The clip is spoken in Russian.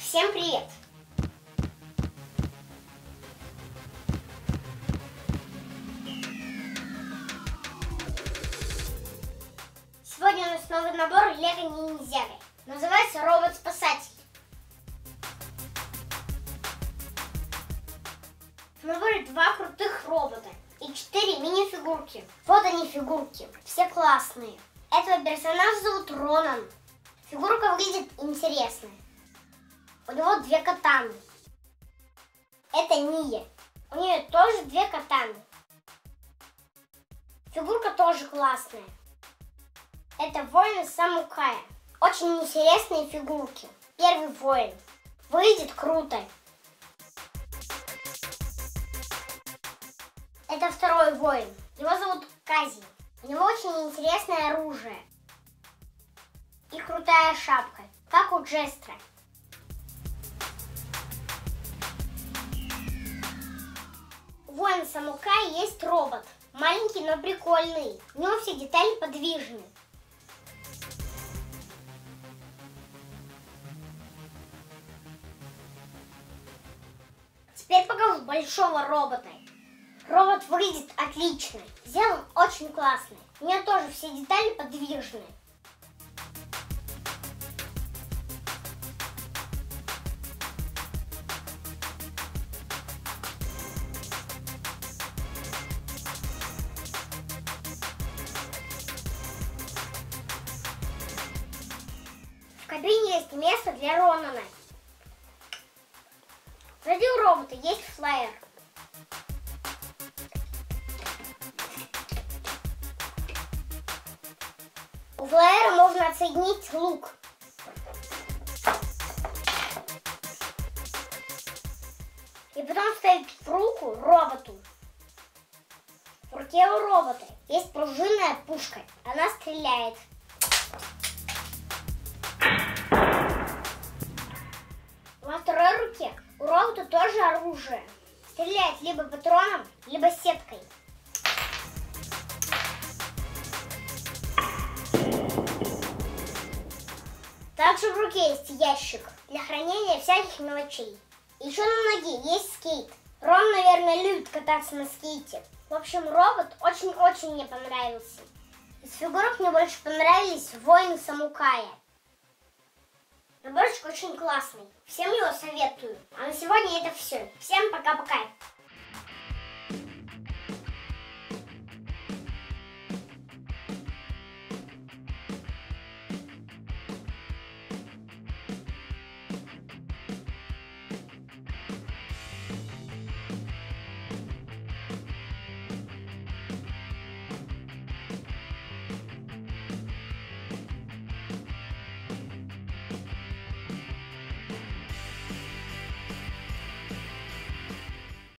Всем привет! Сегодня у нас новый набор Лего Ниндзяго. Называется Робот-спасатель. В наборе два крутых робота и четыре мини-фигурки. Вот они фигурки, все классные. Этого персонажа зовут Ронан. Фигурка выглядит интересно. У него две катаны. Это Ния. У нее тоже две катаны. Фигурка тоже классная. Это воин Самукая. Очень интересные фигурки. Первый воин. Выглядит круто. Это второй воин. Его зовут Кази. У него очень интересное оружие. И крутая шапка, как у Джестра. У воина Самукая есть робот. Маленький, но прикольный. У него все детали подвижны. Теперь покажу большого робота. Робот выглядит отлично. Сделан очень классно. У него тоже все детали подвижны. Кабине есть место для Ронана. Сзади у робота есть флайер. У флайера можно отсоединить лук. И потом вставить в руку роботу. В руке у робота есть пружинная пушка. Она стреляет. Второй руке у робота тоже оружие. Стреляет либо патроном, либо сеткой. Также в руке есть ящик для хранения всяких мелочей. Еще на ноге есть скейт. Рон, наверное, любит кататься на скейте. В общем, робот очень-очень мне понравился. Из фигурок мне больше понравились воины Самукая. Наборчик очень классный. Всем его советую. А на сегодня это все. Всем пока-пока.